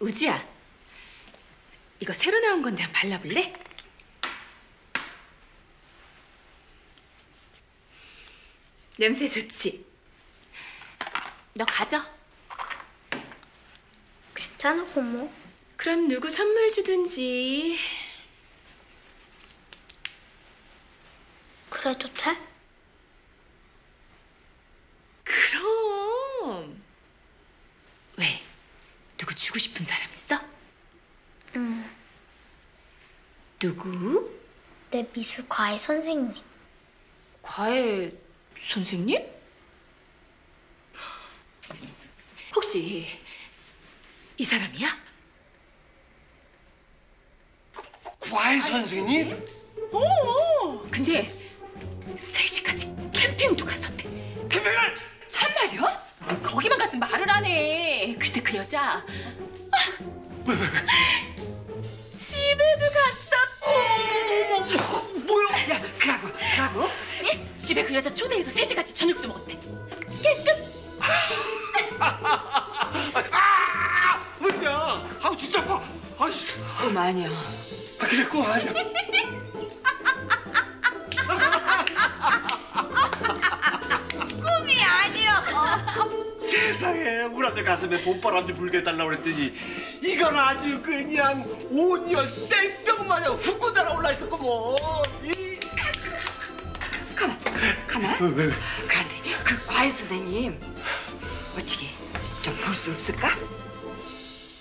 우주야, 이거 새로 나온 건데 한번 발라볼래? 냄새 좋지? 너 가져. 괜찮아, 고모. 그럼 누구 선물 주든지. 그래도 돼? 그럼. 왜? 누구 주고 싶은 사람 있어? 응. 누구? 내 미술 과외 선생님. 과외 선생님? 혹시 이 사람이야? 과외 선생님? 오, 근데 셋이 같이 캠핑도 갔었대. 김백을 참말이야? 거기만 갔으면 말을 안 해. 글쎄 그 여자. 집에도 갔었대. 뭐야? 야, 그라고, 그라고. 예? 집에 그 여자 초대해서 셋이 같이 저녁도 먹었대. 깨끗. 아! 뭐야? 아우 진짜 아파. 아이씨. 꿈 아니야. 아, 그랬고 아니 세상에 우리 아들 가슴에 봄바람 좀 불게 해달라고 그랬더니 이건 아주 그냥 온열 땡병 마냥 훅고 달아올라 있었구먼. 이... 가만, 가만. 왜, 왜, 왜? 그런데 그 과외 선생님 어찌게 좀 볼 수 없을까?